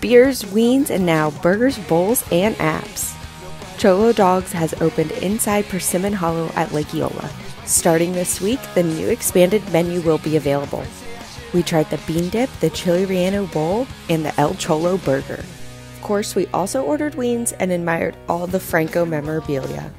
beers, weens, and now burgers, bowls, and apps. Cholo Dogs has opened inside Persimmon Hollow at Lake Eola. Starting this week, the new expanded menu will be available. We tried the bean dip, the chili relleno bowl, and the El Cholo burger. Of course, we also ordered weens and admired all the Franco memorabilia.